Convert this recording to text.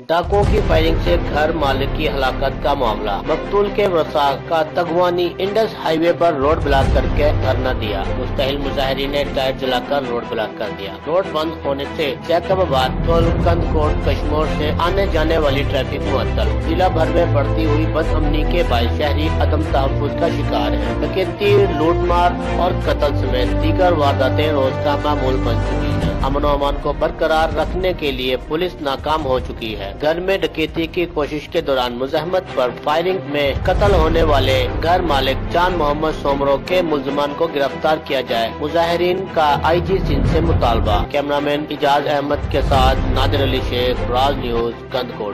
डाकुओं की फायरिंग से घर मालिक की हलाकत का मामला। मकतूल के वसा का तगवानी इंडस हाईवे पर रोड ब्लॉक करके धरना दिया। मुस्तहिल मुजाहरी ने टायर जलाकर रोड ब्लॉक कर दिया। रोड बंद होने से जैकबाबाद तोलकंद कोट कश्मीर से आने जाने वाली ट्रैफ़िक मुअत्तल। जिला भर में बढ़ती हुई बदअमनी के बाईस शहरी अदम तहफुज का शिकार है। डकैती, लूटमार और कत्ल समेत दीगर वारदातें रोज का मामूल बन चुकी है। अमन अमान को बरकरार रखने के लिए पुलिस नाकाम हो चुकी है। घर में डकैती की कोशिश के दौरान मुजहमत पर फायरिंग में कत्ल होने वाले घर मालिक चाँद मोहम्मद सोमरो के मुलजमान को गिरफ़्तार किया जाए। मुजाहरीन का आई जी सिंह ऐसी मुतालबा। कैमरामैन इजाज अहमद के साथ नादिर अली शेख, राज न्यूज़ कंदकोट